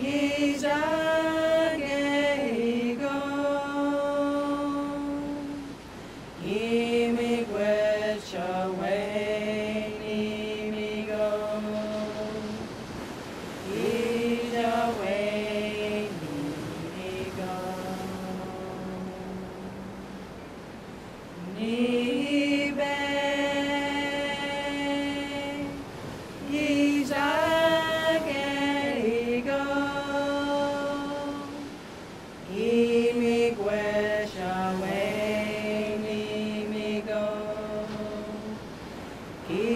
Jesus. E